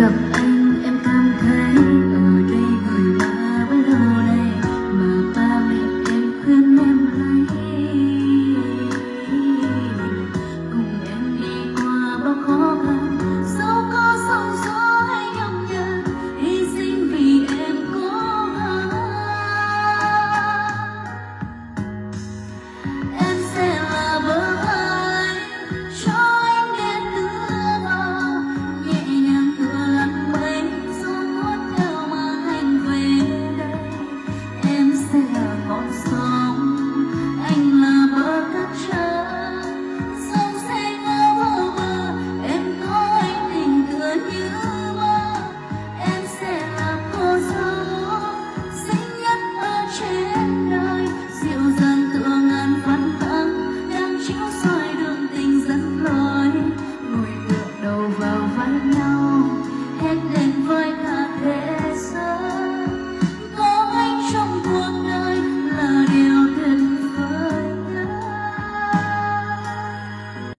gặp